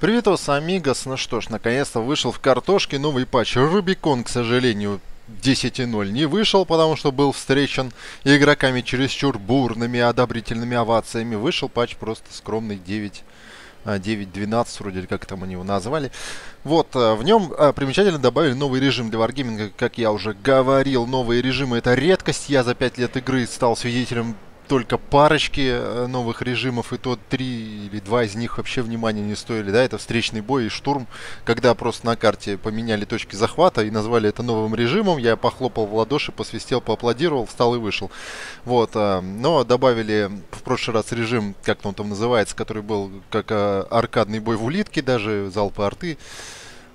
Привет вас, амигос. Ну что ж, наконец-то вышел в картошке новый патч. Рубикон, к сожалению, 10.0 не вышел, потому что был встречен игроками чересчур бурными одобрительными овациями. Вышел патч просто скромный 9 9.12, вроде как там они его назвали. Вот, э, в нем э, примечательно добавили новый режим для варгейминга, как я уже говорил. Новые режимы это редкость. Я за 5 лет игры стал свидетелем только парочки э, новых режимов, и то три или два из них вообще внимания не стоили, да, это встречный бой и штурм, когда просто на карте поменяли точки захвата и назвали это новым режимом, я похлопал в ладоши, посвистел, поаплодировал, встал и вышел. Вот, э, но добавили в прошлый раз режим, как он там называется, который был как э, аркадный бой в улитке, даже залпы арты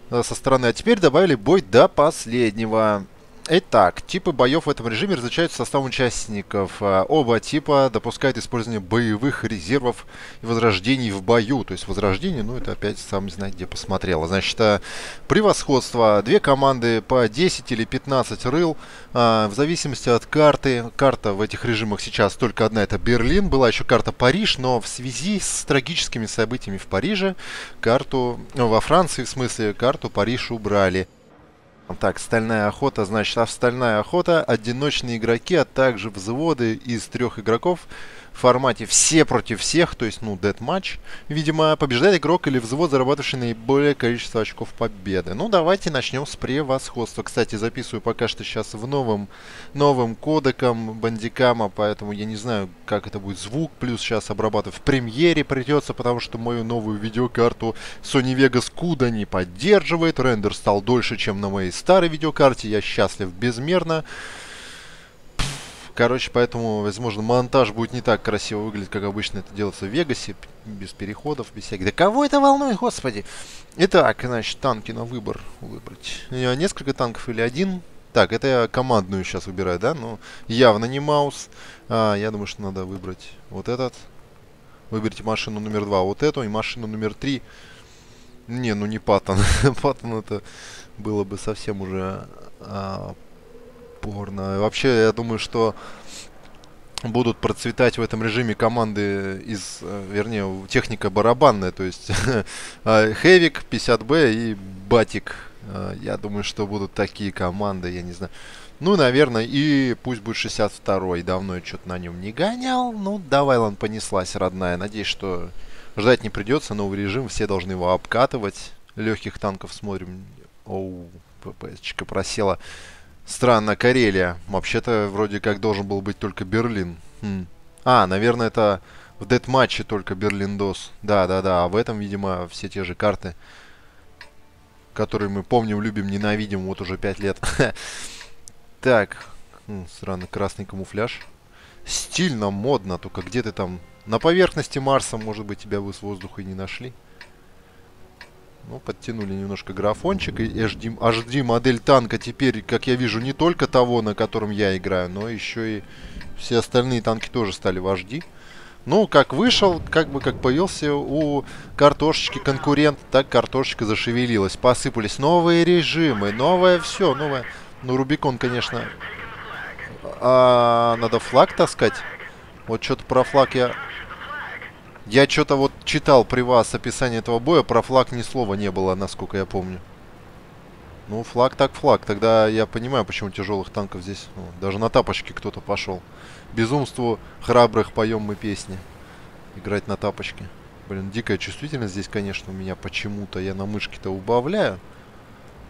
со стороны, а теперь добавили бой до последнего. Итак, типы боев в этом режиме различаются составом участников. А, оба типа допускают использование боевых резервов и возрождений в бою. То есть возрождение, ну это опять сам не знаю где посмотрел. Значит, а, превосходство. Две команды по 10 или 15 рыл. А, в зависимости от карты. Карта в этих режимах сейчас только одна, это Берлин. Была еще карта Париж, но в связи с трагическими событиями в Париже, карту, ну, во Франции в смысле, карту Париж убрали. Так, стальная охота, значит, а стальная охота одиночные игроки, а также взводы из трех игроков формате все против всех, то есть, ну, матч. Видимо, побеждает игрок или взвод, зарабатывающий наиболее количество очков победы. Ну, давайте начнем с превосходства. Кстати, записываю пока что сейчас в новом, новым кодеком бандикама, поэтому я не знаю, как это будет звук. Плюс сейчас обрабатывать в премьере придется, потому что мою новую видеокарту Sony Vegas CUDA не поддерживает. Рендер стал дольше, чем на моей старой видеокарте. Я счастлив безмерно. Короче, поэтому, возможно, монтаж будет не так красиво выглядеть, как обычно это делается в Вегасе, без переходов, без всяких. Да кого это волнует, господи? Итак, значит, танки на выбор выбрать. Несколько танков или один? Так, это я командную сейчас выбираю, да? Ну, явно не маус. А, я думаю, что надо выбрать вот этот. Выберите машину номер два, вот эту, и машину номер три. Не, ну не Паттон. Паттон это было бы совсем уже а, порно. Вообще, я думаю, что будут процветать в этом режиме команды из, э, вернее, техника барабанная, то есть Хевик, 50Б и Батик. Э, я думаю, что будут такие команды, я не знаю. Ну, наверное, и пусть будет 62-й. Давно я что-то на нем не гонял. Ну, давай, ладно, понеслась, родная. Надеюсь, что ждать не придется. Новый режим, все должны его обкатывать. Легких танков смотрим. Оу, ППС-чка просела. Странно, Карелия. Вообще-то вроде как должен был быть только Берлин. Хм. А, наверное, это в дед-матче только Берлин-Дос. Да-да-да, а в этом, видимо, все те же карты, которые мы помним, любим, ненавидим вот уже 5 лет. Так, хм, странно, красный камуфляж. Стильно, модно, только где ты там? На поверхности Марса, может быть, тебя бы с воздуха и не нашли. Ну, подтянули немножко графончик. И HD, HD модель танка теперь, как я вижу, не только того, на котором я играю, но еще и все остальные танки тоже стали в HD. Ну, как вышел, как бы как появился у картошечки конкурент, так картошечка зашевелилась. Посыпались новые режимы, новое все, новое. Ну, Рубикон, конечно. А, надо флаг таскать. Вот что-то про флаг я я что-то вот читал при вас описание этого боя, про флаг ни слова не было, насколько я помню. Ну, флаг так флаг. Тогда я понимаю, почему тяжелых танков здесь. Ну, даже на тапочке кто-то пошел. Безумству храбрых поем мы песни. Играть на тапочке. Блин, дикая чувствительность здесь, конечно, у меня почему-то. Я на мышке-то убавляю.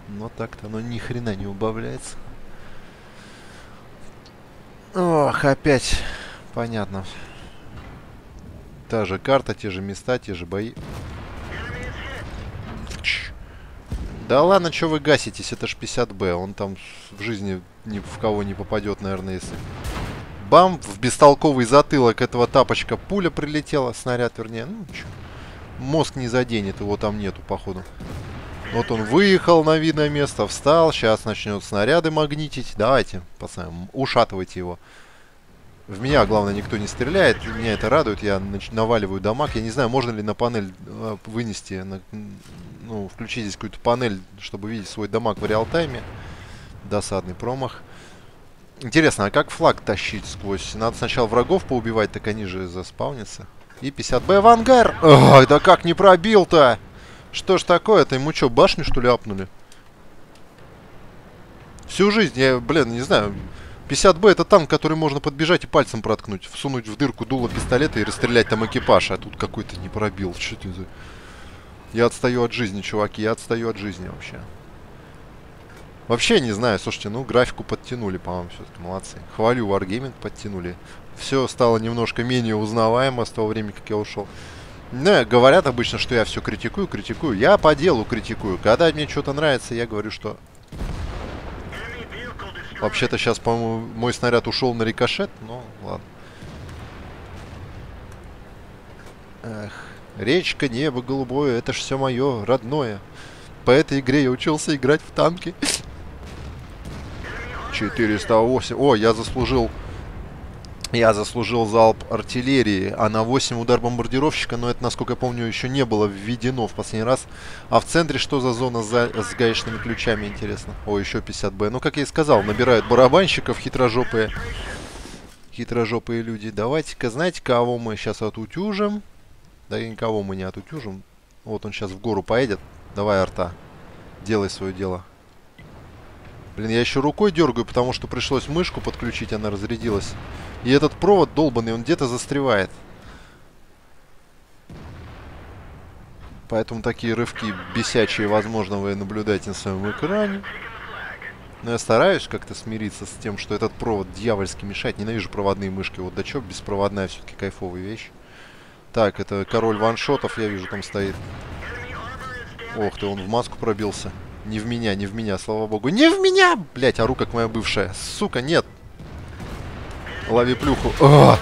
Но так-то оно ни хрена не убавляется. Ох, опять. Понятно. Та же карта, те же места, те же бои. Да ладно, что вы гаситесь, это ж 50Б. Он там в жизни ни в кого не попадет, наверное, если... Бам! В бестолковый затылок этого тапочка пуля прилетела, снаряд, вернее. Ну, чё. Мозг не заденет, его там нету, походу. Вот он выехал на видное место, встал. Сейчас начнет снаряды магнитить. Давайте, пацаны, ушатывайте его. В меня, главное, никто не стреляет. Меня это радует. Я наваливаю дамаг. Я не знаю, можно ли на панель э, вынести, на, ну, включить здесь какую-то панель, чтобы видеть свой дамаг в реал-тайме. Досадный промах. Интересно, а как флаг тащить сквозь? Надо сначала врагов поубивать, так они же заспаунятся. И 50Б в ангар. Ой, да как не пробил-то? Что ж такое-то? Ему что, башню что ли апнули? Всю жизнь я, блин, не знаю. 50Б это танк, который можно подбежать и пальцем проткнуть. Всунуть в дырку дуло пистолета и расстрелять там экипаж. А тут какой-то не пробил. Что это за... Я отстаю от жизни, чуваки. Я отстаю от жизни вообще. Вообще не знаю. Слушайте, ну графику подтянули, по-моему, все-таки. Молодцы. Хвалю, Wargaming подтянули. Все стало немножко менее узнаваемо с того времени, как я ушел. Ну, говорят обычно, что я все критикую, критикую. Я по делу критикую. Когда мне что-то нравится, я говорю, что Вообще-то сейчас, по-моему, мой снаряд ушел на рикошет, но ладно. Эх, речка, небо голубое, это ж все мое, родное. По этой игре я учился играть в танки. 408. О, я заслужил я заслужил залп артиллерии, а на 8 удар бомбардировщика, но это, насколько я помню, еще не было введено в последний раз. А в центре что за зона за, с гаечными ключами, интересно? О, еще 50Б. Ну, как я и сказал, набирают барабанщиков хитрожопые. Хитрожопые люди. Давайте-ка, знаете, кого мы сейчас отутюжим? Да и никого мы не отутюжим. Вот он сейчас в гору поедет. Давай, арта. Делай свое дело. Блин, я еще рукой дергаю, потому что пришлось мышку подключить, она разрядилась. И этот провод долбанный, он где-то застревает. Поэтому такие рывки бесячие, возможно, вы наблюдаете на своем экране. Но я стараюсь как-то смириться с тем, что этот провод дьявольски мешает. Ненавижу проводные мышки. Вот да чё, беспроводная все-таки кайфовая вещь. Так, это король ваншотов, я вижу, там стоит. Ох ты, он в маску пробился. Не в меня, не в меня, слава богу. Не в меня! Блять, ору как моя бывшая. Сука, нет. Лови плюху. А!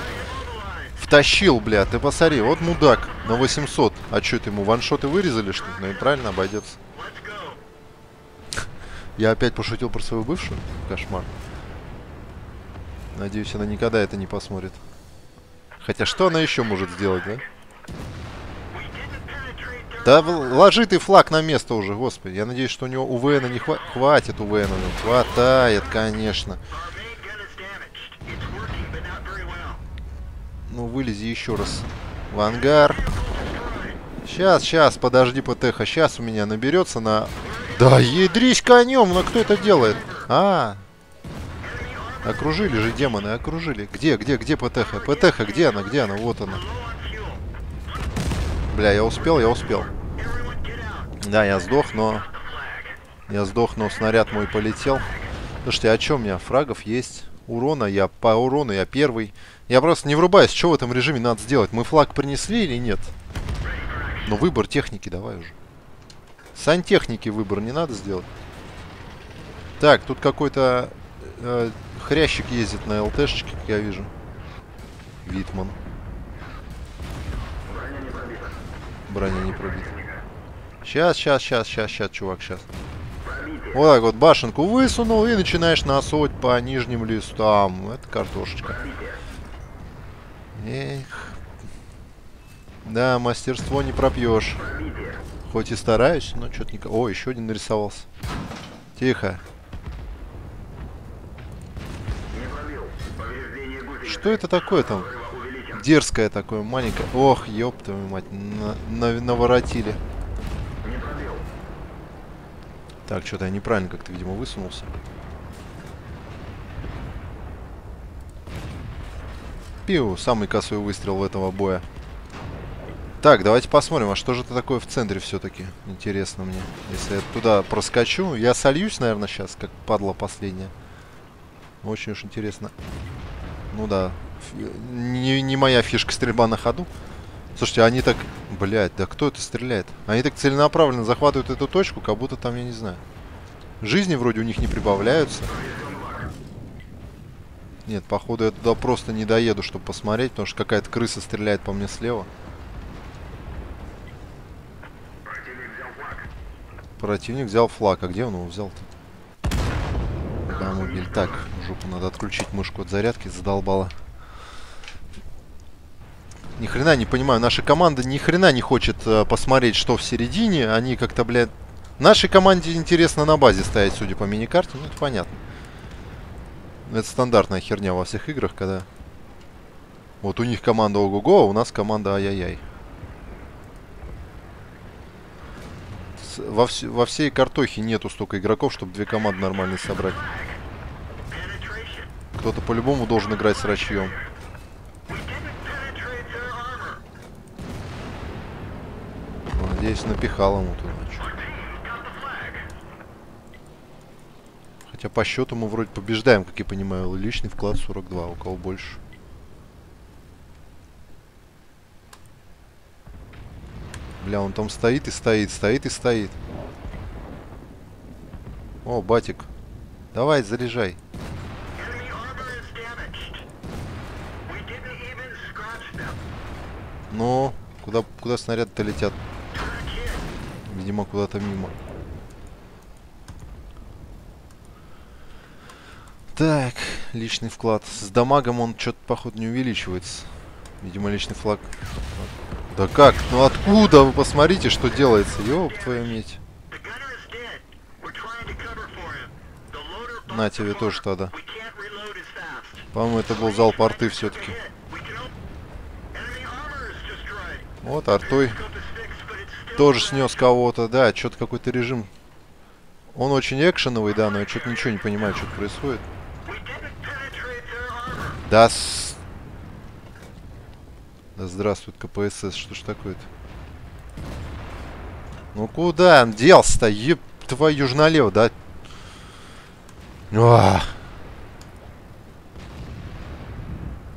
Втащил, бля, ты посмотри. Вот мудак на 800. А что, ему ваншоты вырезали, что ли? Ну и правильно, обойдется. Я опять пошутил про свою бывшую? Кошмар. Надеюсь, она никогда это не посмотрит. Хотя что она еще может сделать, да? Да ложи ты флаг на место уже, господи. Я надеюсь, что у него УВН не хва хватит. УВН у него хватает, конечно. Ну, вылези еще раз в ангар. Сейчас, сейчас, подожди, ПТХ. Сейчас у меня наберется на... Да ядрись конем, но кто это делает? А, окружили же демоны, окружили. Где, где, где ПТХ? ПТХ, где она, где она? Вот она. Бля, я успел, я успел. Да, я сдох, но... Я сдох, но снаряд мой полетел. Слушайте, а что у меня? Фрагов есть. Урона, я по урону, я первый. Я просто не врубаюсь, что в этом режиме надо сделать. Мы флаг принесли или нет? Но выбор техники давай уже. Сантехники выбор не надо сделать. Так, тут какой-то э, хрящик ездит на ЛТшечке, как я вижу. Витман. Броня не пробита. Сейчас, сейчас, сейчас, сейчас, сейчас, чувак, сейчас. Вот так вот башенку высунул и начинаешь насовывать по нижним листам. Это картошечка. Эх. Да, мастерство не пропьешь. Хоть и стараюсь, но что-то не... О, еще один нарисовался. Тихо. Что это такое там? Дерзкое такое, маленькое. Ох, ёб твою мать, на, на, наворотили. Так, что-то я неправильно как-то, видимо, высунулся. Пиу, самый косой выстрел в этого боя. Так, давайте посмотрим, а что же это такое в центре все-таки? Интересно мне. Если я туда проскочу, я сольюсь, наверное, сейчас, как падла последняя. Очень уж интересно. Ну да, не, не моя фишка стрельба на ходу. Слушайте, они так... Блядь, да кто это стреляет? Они так целенаправленно захватывают эту точку, как будто там, я не знаю. Жизни вроде у них не прибавляются. Нет, походу я туда просто не доеду, чтобы посмотреть, потому что какая-то крыса стреляет по мне слева. Противник взял флаг. А где он его взял-то? Да, мобиль. Так, жопу надо отключить мышку от зарядки, задолбала. Ни хрена не понимаю. Наша команда ни хрена не хочет э, посмотреть, что в середине. Они как-то, блядь... Нашей команде интересно на базе стоять, судя по миникарте. Ну, это понятно. Это стандартная херня во всех играх, когда... Вот у них команда ого-го, а у нас команда ай-яй-яй. во, вс во всей картохе нету столько игроков, чтобы две команды нормально собрать. Кто-то по-любому должен играть с рачьем. Надеюсь, напихал ему туда. Хотя по счету мы вроде побеждаем, как я понимаю. Личный вклад 42, у кого больше. Бля, он там стоит и стоит, стоит и стоит. О, батик. Давай, заряжай. Ну, куда, куда снаряды-то летят? Видимо, куда-то мимо. Так, личный вклад. С дамагом он что-то, походу, не увеличивается. Видимо, личный флаг. Да как? Ну откуда? Вы посмотрите, что делается. Ёб твою медь. На тебе тоже тогда. По-моему, это был зал порты все-таки. Вот, артой. Тоже снес кого-то. Да, что-то какой-то режим. Он очень экшеновый, да, но я что-то ничего не понимаю, что происходит. Да, с... да здравствует КПСС, что ж такое-то? Ну куда он делся-то? Еб твою ж налево, да? Уah.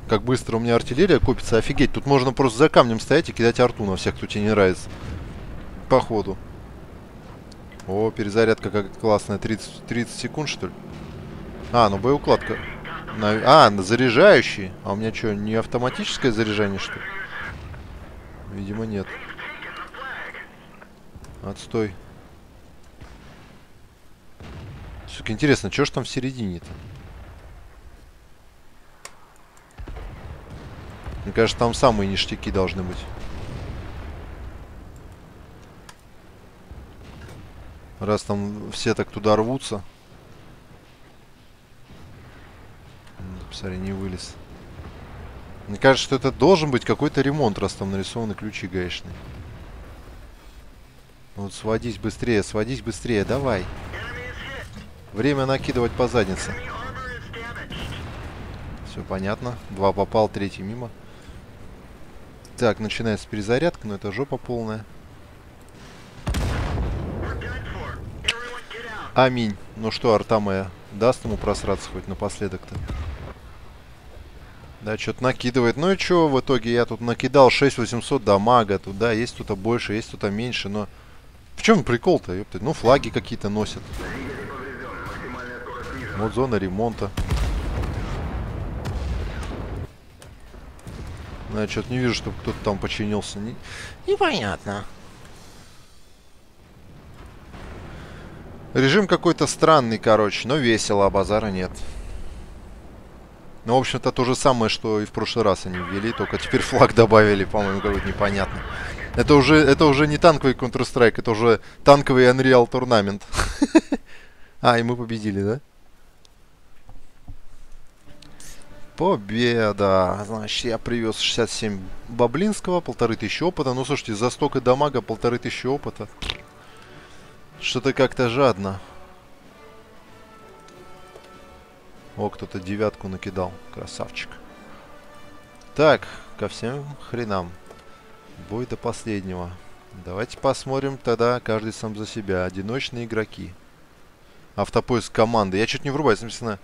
Как быстро у меня артиллерия копится, офигеть. Тут можно просто за камнем стоять и кидать арту на всех, кто тебе не нравится. Походу. О, перезарядка как классная. 30, 30 секунд, что ли? А, ну боеукладка. На... А, на заряжающий. А у меня что, не автоматическое заряжание, что ли? Видимо, нет. Отстой. Сука, интересно, что ж там в середине-то? Мне кажется, там самые ништяки должны быть. Раз там все так туда рвутся. Посмотри, не вылез. Мне кажется, что это должен быть какой-то ремонт, раз там нарисованы ключи гаечные. Вот сводись быстрее, сводись быстрее, давай. Время накидывать по заднице. Все понятно. Два попал, третий мимо. Так, начинается перезарядка, но это жопа полная. Аминь. Ну что, арта даст ему просраться хоть напоследок-то? Да, что-то накидывает. Ну и что, в итоге я тут накидал 6800 дамага. Туда есть кто-то больше, есть кто-то меньше, но... В чем прикол-то, Ну, флаги какие-то носят. Вот зона ремонта. Ну, что-то не вижу, чтобы кто-то там починился. Не... Непонятно. Режим какой-то странный, короче, но весело, а базара нет. Ну, в общем-то, то же самое, что и в прошлый раз они ввели, только теперь флаг добавили, по-моему, какой-то непонятный. Это уже, это уже не танковый Counter-Strike, это уже танковый Unreal Tournament. А, и мы победили, да? Победа! Значит, я привез 67 баблинского, полторы тысячи опыта. Ну, слушайте, за столько дамага полторы тысячи опыта. Что-то как-то жадно. О, кто-то девятку накидал. Красавчик. Так, ко всем хренам. Бой до последнего. Давайте посмотрим тогда каждый сам за себя. Одиночные игроки. Автопоиск команды. Я чуть не врубаюсь, написано...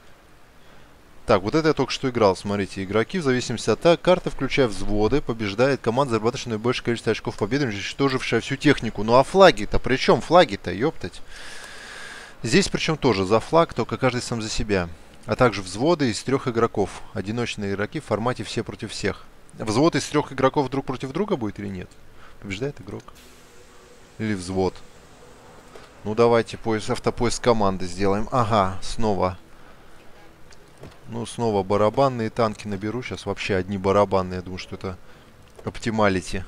Так, вот это я только что играл. Смотрите, игроки в зависимости от так, карты, включая взводы, побеждает команда, зарабатывающая наибольшее количество очков победы, уничтожившая всю технику. Ну а флаги-то? При чем флаги-то, ёптать? Здесь причем тоже за флаг, только каждый сам за себя а также взводы из трех игроков. Одиночные игроки в формате все против всех. Взвод из трех игроков друг против друга будет или нет? Побеждает игрок. Или взвод. Ну давайте поиск, автопоиск команды сделаем. Ага, снова. Ну, снова барабанные танки наберу. Сейчас вообще одни барабанные. Я думаю, что это оптималити.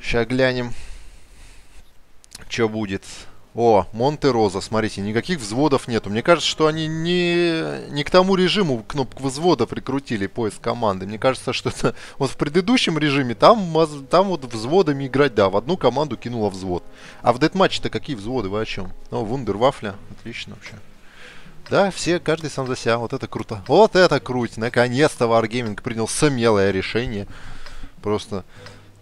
Сейчас глянем, что будет. О, Монте-Роза, смотрите, никаких взводов нету. Мне кажется, что они не, не к тому режиму кнопку взвода прикрутили, поиск команды. Мне кажется, что это вот в предыдущем режиме там, там вот взводами играть, да, в одну команду кинула взвод. А в дедматче-то какие взводы, вы о чем? Ну, Вундервафля, отлично вообще. Да, все, каждый сам за себя, вот это круто. Вот это круть, наконец-то Wargaming принял смелое решение. Просто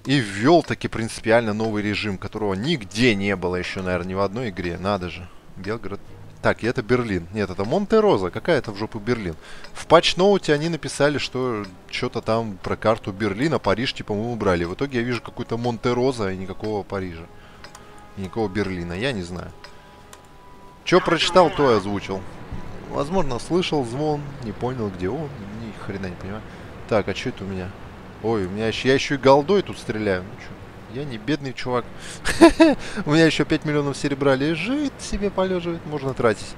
и ввел таки принципиально новый режим, которого нигде не было еще, наверное, ни в одной игре. Надо же. Белгород. Так, и это Берлин. Нет, это Монте-Роза. Какая это в жопу Берлин? В патчноуте они написали, что что-то там про карту Берлина, Париж, типа, мы убрали. В итоге я вижу какую-то Монте-Роза и никакого Парижа. Никакого Берлина. Я не знаю. Что прочитал, то и озвучил. Возможно, слышал звон, не понял, где он. Ни хрена не понимаю. Так, а что это у меня? Ой, у меня еще, я еще и голдой тут стреляю. Ну что, я не бедный чувак. У меня еще 5 миллионов серебра лежит, себе полеживает, можно тратить.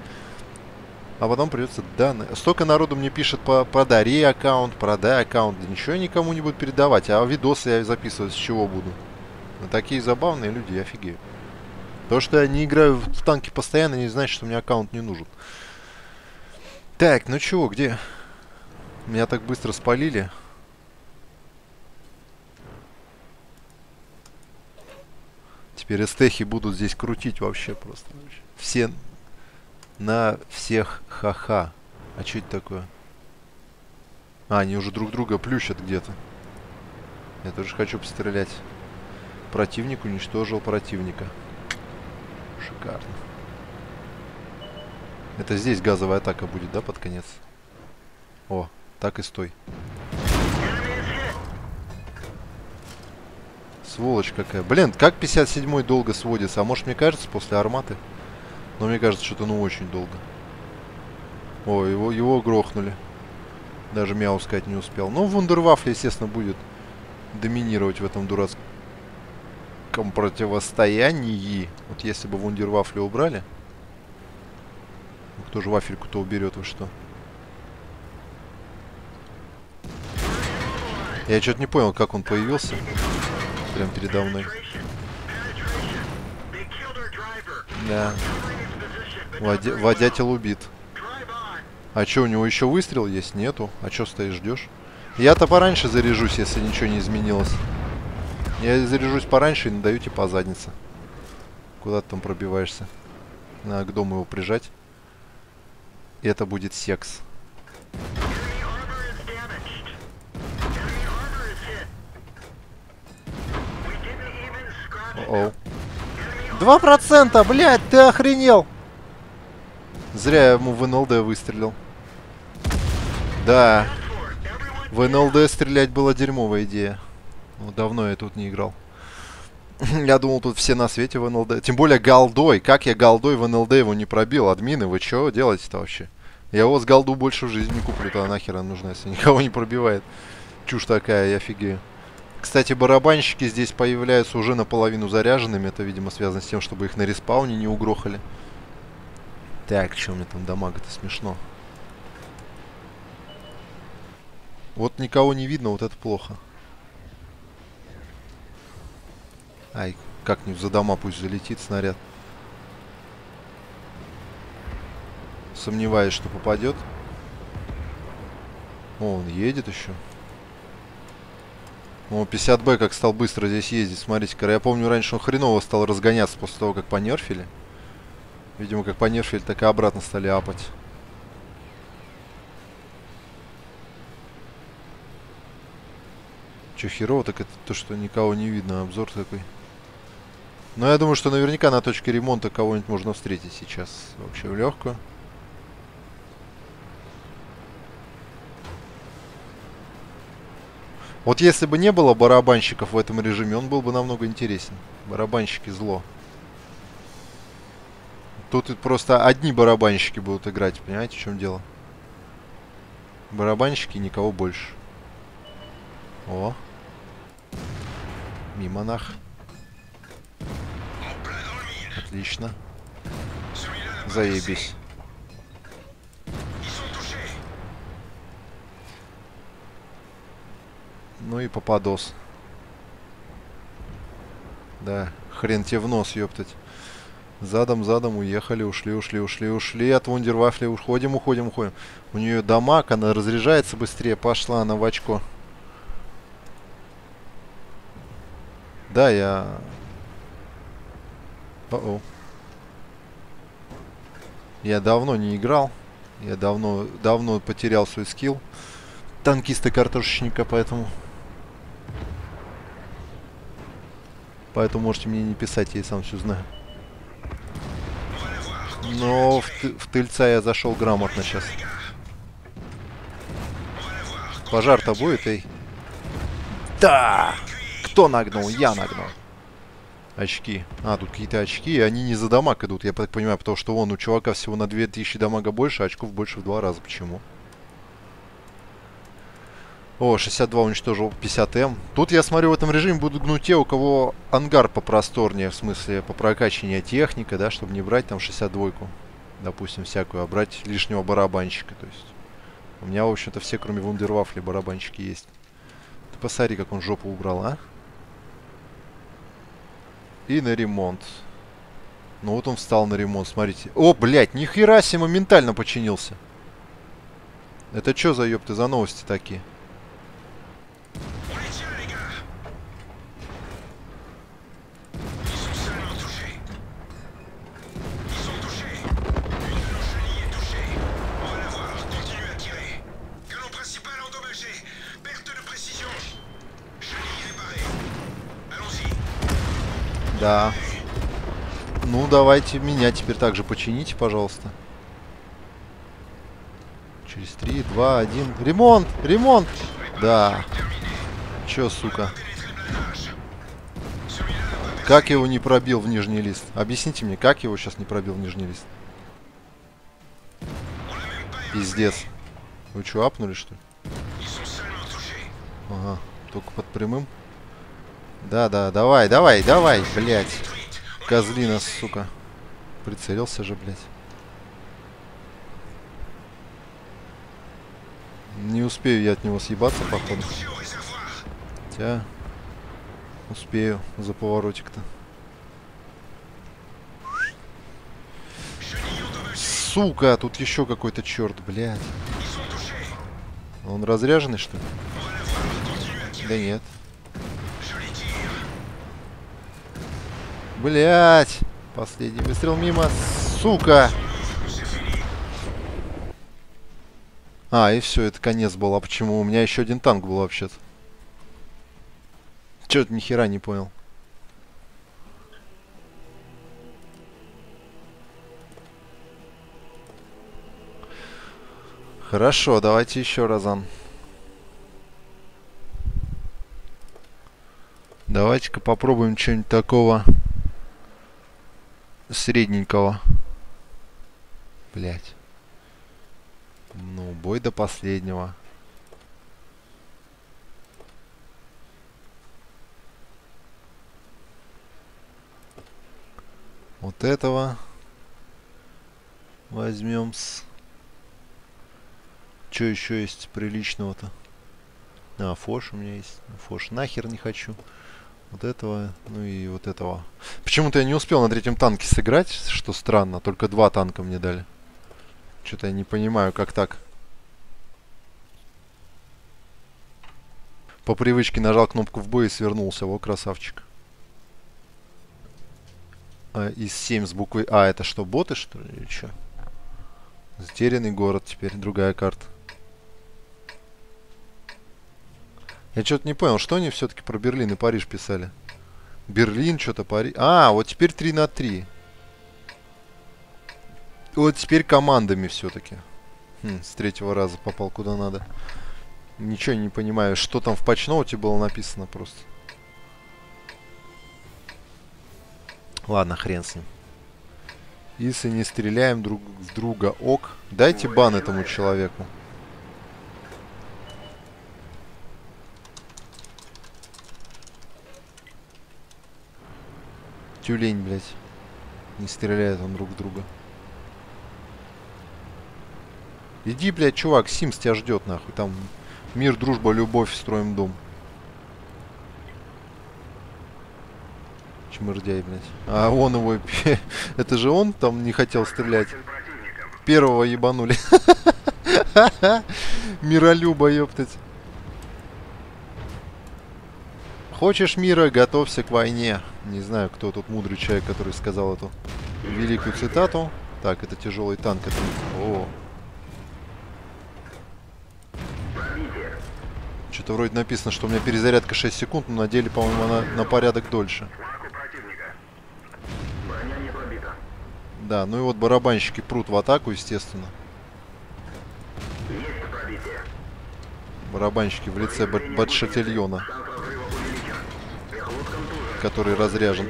А потом придется данные. Столько народу мне пишет, по подари аккаунт, продай аккаунт. Да ничего никому не буду передавать. А видосы я записывать с чего буду? Ну, такие забавные люди, офигею. То, что я не играю в танки постоянно, не значит, что мне аккаунт не нужен. Так, ну чего, где? Меня так быстро спалили. Теперь эстехи будут здесь крутить вообще просто. Все на всех ха-ха. А что это такое? А, они уже друг друга плющат где-то. Я тоже хочу пострелять. Противник уничтожил противника. Шикарно. Это здесь газовая атака будет, да, под конец? О, так и стой. Сволочь какая. Блин, как 57-й долго сводится? А может, мне кажется, после арматы? Но мне кажется, что-то ну очень долго. О, его, его грохнули. Даже мяу сказать не успел. Ну, Вундервафля, естественно, будет доминировать в этом дурацком противостоянии. Вот если бы Вундервафлю убрали. Кто же вафельку-то уберет, вы что? Я что-то не понял, как он появился прям передо мной. Да. Водя водятел убит. А что, у него еще выстрел есть? Нету. А что стоишь, ждешь? Я-то пораньше заряжусь, если ничего не изменилось. Я заряжусь пораньше и надаю тебе по заднице. Куда ты там пробиваешься? Надо к дому его прижать. И это будет секс. Оу. Два процента, блядь, ты охренел. Зря я ему в НЛД выстрелил. Да. В НЛД стрелять была дерьмовая идея. Ну, давно я тут не играл. я думал, тут все на свете в НЛД. Тем более голдой. Как я голдой в НЛД его не пробил? Админы, вы что делаете-то вообще? Я у вас голду больше в жизни не куплю. Тогда нахер она нужна, если никого не пробивает. Чушь такая, я офигею. Кстати, барабанщики здесь появляются уже наполовину заряженными. Это, видимо, связано с тем, чтобы их на респауне не угрохали. Так, что у меня там дамага-то смешно. Вот никого не видно, вот это плохо. Ай, как-нибудь за дома пусть залетит снаряд. Сомневаюсь, что попадет. О, он едет еще. О, 50Б как стал быстро здесь ездить. Смотрите, я помню, раньше он хреново стал разгоняться после того, как понерфили. Видимо, как понерфили, так и обратно стали апать. Че херово, так это то, что никого не видно. Обзор такой. Но я думаю, что наверняка на точке ремонта кого-нибудь можно встретить сейчас. Вообще в Вот если бы не было барабанщиков в этом режиме, он был бы намного интересен. Барабанщики зло. Тут просто одни барабанщики будут играть, понимаете, в чем дело? Барабанщики никого больше. О. Мимо нах. Отлично. Заебись. Ну и попадос. Да, хрен тебе в нос, ёптать. Задом, задом уехали, ушли, ушли, ушли, ушли от вундервафли. Уходим, уходим, уходим. У нее дамаг, она разряжается быстрее. Пошла она в очко. Да, я... О -о. Я давно не играл. Я давно, давно потерял свой скилл. Танкиста-картошечника, поэтому... Поэтому можете мне не писать, я сам все знаю. Но в, в тыльца я зашел грамотно сейчас. Пожар-то будет, эй? Да! Кто нагнул? Я нагнул. Очки. А, тут какие-то очки, и они не за дамаг идут, я так понимаю, потому что вон у чувака всего на 2000 дамага больше, а очков больше в два раза. Почему? О, 62 уничтожил 50М. Тут я смотрю, в этом режиме будут гнуть те, у кого ангар попросторнее, в смысле, по прокачиванию техника, да, чтобы не брать там 62-ку, допустим, всякую, а брать лишнего барабанщика, то есть. У меня, в общем-то, все, кроме вундервафли, барабанщики есть. Ты посмотри, как он жопу убрал, а? И на ремонт. Ну вот он встал на ремонт, смотрите. О, блядь, нихера себе моментально починился. Это что за ёпты за новости такие? Давайте меня теперь также почините, пожалуйста. Через 3, 2, 1. Ремонт! Ремонт! Да. Чё, сука? Как его не пробил в нижний лист? Объясните мне, как его сейчас не пробил в нижний лист? Пиздец. Вы что, апнули, что ли? Ага, только под прямым. Да, да, давай, давай, давай, блядь. Козлина, сука. Прицелился же, блядь. Не успею я от него съебаться, походу. Хотя... Успею за поворотик-то. Сука, тут еще какой-то черт, блядь. Он разряженный, что ли? Да нет. Блять! Последний выстрел мимо. Сука! А, и все, это конец был. А почему? У меня еще один танк был вообще-то. Че-то нихера не понял. Хорошо, давайте еще разан. Давайте-ка попробуем что-нибудь такого средненького. Блять. Ну, бой до последнего. Вот этого возьмем с... Что еще есть приличного-то? А, фош у меня есть. Фош нахер не хочу. Вот этого, ну и вот этого. Почему-то я не успел на третьем танке сыграть, что странно. Только два танка мне дали. Что-то я не понимаю, как так. По привычке нажал кнопку в бой и свернулся. Во, красавчик. А, из 7 с буквой А. Это что, боты, что ли, или что? Затерянный город теперь, другая карта. Я что-то не понял, что они все-таки про Берлин и Париж писали? Берлин, что-то Париж... А, вот теперь 3 на 3. Вот теперь командами все-таки. Хм, с третьего раза попал куда надо. Ничего не понимаю, что там в патчноуте было написано просто. Ладно, хрен с ним. Если не стреляем друг в друга, ок. Дайте бан этому человеку. Тюлень, блядь. Не стреляет он друг в друга. Иди, блядь, чувак, Симс тебя ждет, нахуй. Там мир, дружба, любовь, строим дом. Чмырдяй, блядь. А он его... Это же он там не хотел стрелять. Первого ебанули. Миролюба, ёптать. Хочешь мира, готовься к войне. Не знаю, кто тут мудрый человек, который сказал эту великую цитату. Так, это тяжелый танк. Это... О. Что-то вроде написано, что у меня перезарядка 6 секунд, но на деле, по-моему, она на порядок дольше. Да, ну и вот барабанщики прут в атаку, естественно. Барабанщики в лице Батшатильона который разряжен.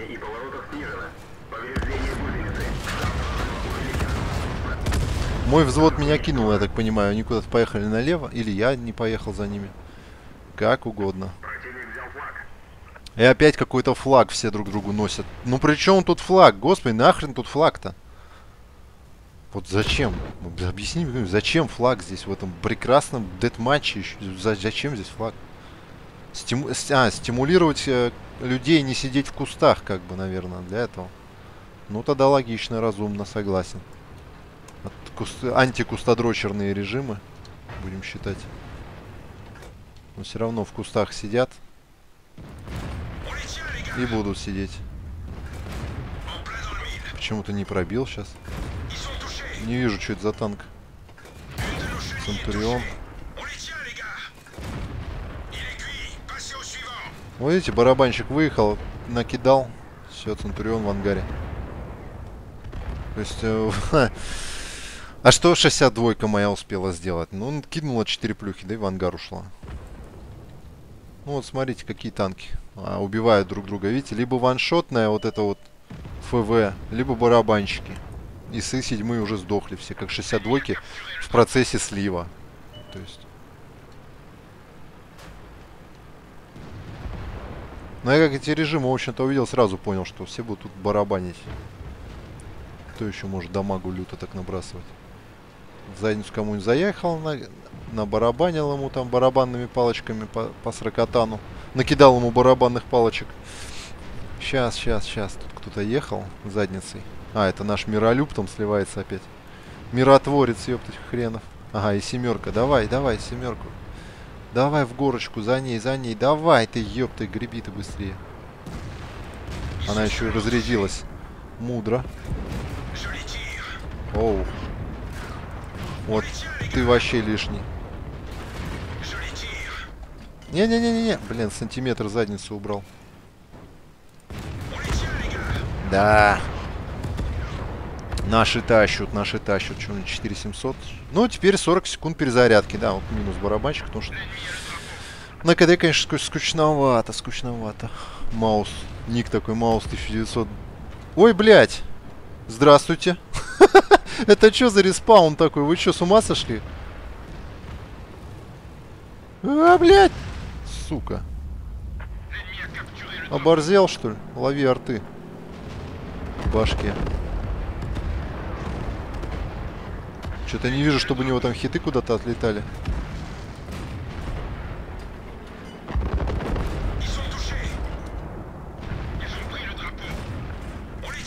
Мой взвод меня кинул, я так понимаю. Они куда-то поехали налево. Или я не поехал за ними. Как угодно. И опять какой-то флаг все друг другу носят. Ну при чем тут флаг? Господи, нахрен тут флаг-то? Вот зачем? Объясни мне, зачем флаг здесь в этом прекрасном дед-матче? Зачем здесь флаг? Стиму... А, стимулировать э, людей не сидеть в кустах, как бы, наверное, для этого. Ну, тогда логично, разумно, согласен. Куст... Антикустодрочерные режимы, будем считать. Но все равно в кустах сидят. И будут сидеть. Почему-то не пробил сейчас. Не вижу, что это за танк. Центурион. Вот видите, барабанщик выехал, накидал. Все, Центурион в ангаре. То есть... Э, а что 62-ка моя успела сделать? Ну, кинула 4 плюхи, да и в ангар ушла. Ну вот смотрите, какие танки. А, убивают друг друга. Видите, либо ваншотная вот это вот ФВ, либо барабанщики. И сы-7 уже сдохли все, как 62-ки в процессе слива. То есть... Но ну, я как эти режимы, в общем-то, увидел, сразу понял, что все будут тут барабанить. Кто еще может дамагу люто так набрасывать? Задницу кому-нибудь заехал, на, набарабанил ему там барабанными палочками по, по сракотану. Накидал ему барабанных палочек. Сейчас, сейчас, сейчас. Тут кто-то ехал задницей. А, это наш миролюб там сливается опять. Миротворец, ёптать хренов. Ага, и семерка. Давай, давай, семерку. Давай в горочку, за ней, за ней. Давай ты, ёпты, греби ты быстрее. Она еще и разрядилась. Мудро. Оу. Вот, ты вообще лишний. Не-не-не-не-не. Блин, сантиметр задницу убрал. Да. Наши тащут, наши тащут. Что, на 4700? Ну, теперь 40 секунд перезарядки. Да, вот минус барабанчик, потому что... На КД, конечно, скучновато, скучновато. Маус. Ник такой, Маус 1900. Ой, блядь! Здравствуйте. Это что за респаун такой? Вы что, с ума сошли? А, блядь! Сука. Оборзел, что ли? Лови арты. В башке. Что-то не вижу, чтобы у него там хиты куда-то отлетали.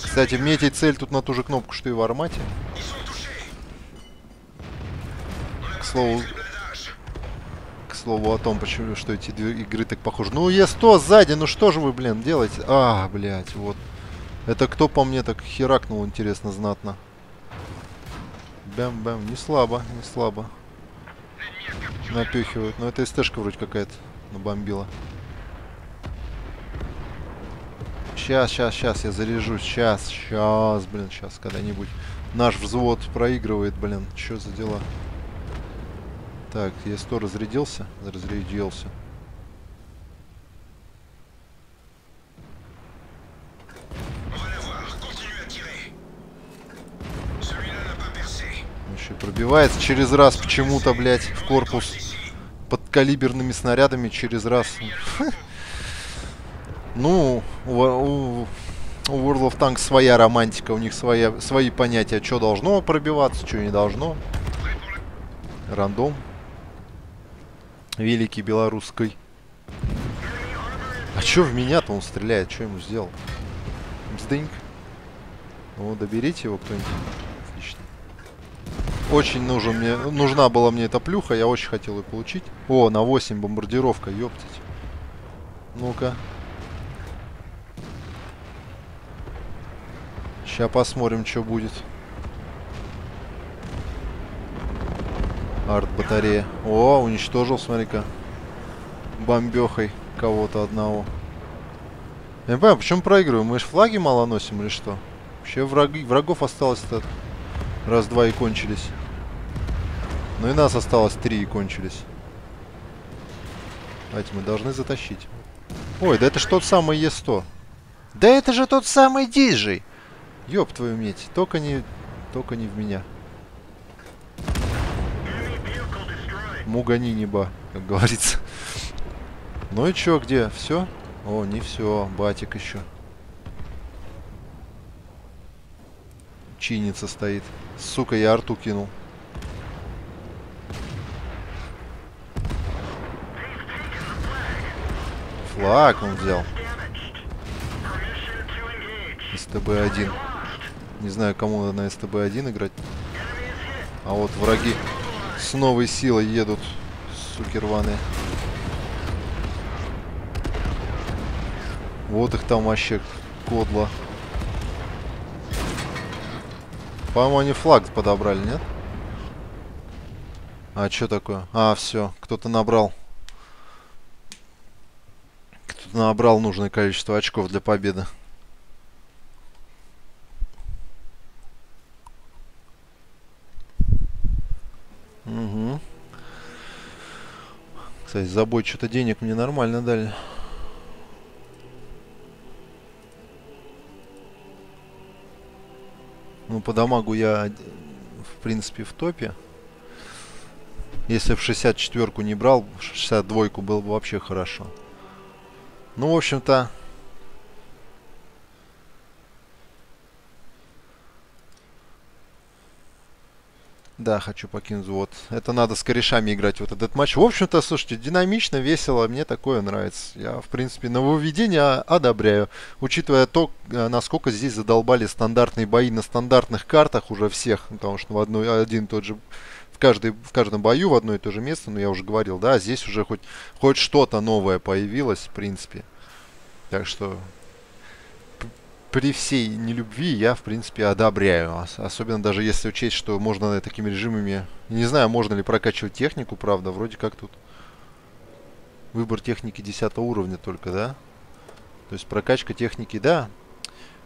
Кстати, метить цель тут на ту же кнопку, что и в армате. К слову, к слову о том, почему, что эти две игры так похожи. Ну, Е100 сзади, ну что же вы, блин, делаете? А, блядь, вот. Это кто по мне так херакнул, интересно, знатно. Бэм-бэм. Не слабо, не слабо. Напихивают. Но это СТшка вроде какая-то набомбила. Сейчас, сейчас, сейчас я заряжусь. Сейчас, сейчас, блин, сейчас когда-нибудь. Наш взвод проигрывает, блин. Что за дела? Так, Е100 разрядился? Разрядился. Еще пробивается через раз почему-то, блядь, в корпус. Под калиберными снарядами через раз. Ну, у, у, World of Tanks своя романтика, у них своя, свои понятия, что должно пробиваться, что не должно. Рандом. Великий белорусской. А чё в меня-то он стреляет? Что ему сделал? Бздыньк. Ну, доберите его кто-нибудь. Очень нужен мне, нужна была мне эта плюха, я очень хотел ее получить. О, на 8 бомбардировка, ёптать. Ну-ка. Сейчас посмотрим, что будет. Арт-батарея. О, уничтожил, смотри-ка. Бомбехой кого-то одного. Я не понимаю, почему проигрываем? Мы же флаги мало носим или что? Вообще враги, врагов осталось-то раз-два и кончились. Ну и нас осталось три и кончились. Давайте мы должны затащить. Ой, да это ж тот самый Е100. Да это же тот самый Диджей! Ёб твою медь. Только не... Только не в меня. Мугани неба, как говорится. Ну и чё, где? Все? О, не все. Батик еще. Чинится стоит. Сука, я арту кинул. Флаг он взял. СТБ-1. Не знаю, кому надо на СТБ-1 играть. А вот враги с новой силой едут, суки рваные. Вот их там вообще кодло. По-моему, они флаг подобрали, нет? А, что такое? А, все, кто-то набрал. Набрал нужное количество очков для победы. Угу. Кстати, за бой что-то денег мне нормально дали. Ну, по дамагу я, в принципе, в топе. Если в 64-ку не брал, 62-ку было бы вообще хорошо. Ну, в общем-то, Да, хочу покинуть. Вот. Это надо с корешами играть вот этот матч. В общем-то, слушайте, динамично, весело. Мне такое нравится. Я, в принципе, нововведение одобряю. Учитывая то, э, насколько здесь задолбали стандартные бои на стандартных картах уже всех. Потому что в одной, один тот же в, каждой, в каждом бою в одно и то же место, но я уже говорил, да, здесь уже хоть, хоть что-то новое появилось, в принципе. Так что при всей нелюбви я, в принципе, одобряю. Особенно даже если учесть, что можно такими режимами... Не знаю, можно ли прокачивать технику, правда. Вроде как тут выбор техники 10 уровня только, да? То есть прокачка техники, да.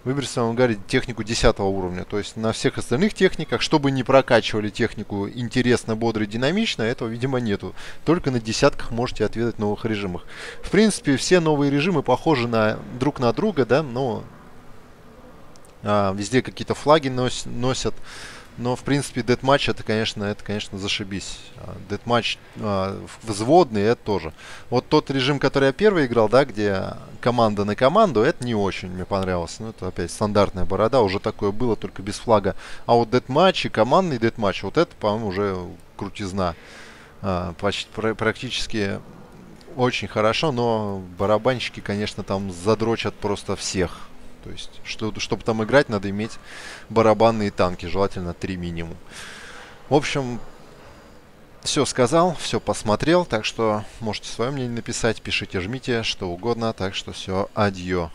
Выбери в самом гаре технику 10 уровня. То есть на всех остальных техниках, чтобы не прокачивали технику интересно, бодро и динамично, этого, видимо, нету. Только на десятках можете ответить в новых режимах. В принципе, все новые режимы похожи на друг на друга, да, но а, везде какие-то флаги нос, носят. Но, в принципе, дедматч это, конечно, это, конечно, зашибись. Дедматч а, взводный, это тоже. Вот тот режим, который я первый играл, да, где команда на команду, это не очень мне понравилось. Ну, это опять стандартная борода, уже такое было, только без флага. А вот дедматч и командный дедматч, вот это, по-моему, уже крутизна. А, почти, практически очень хорошо, но барабанщики, конечно, там задрочат просто всех. То есть, что, чтобы там играть, надо иметь барабанные танки, желательно 3 минимум. В общем, все сказал, все посмотрел, так что можете свое мнение написать, пишите, жмите, что угодно, так что все, адьё.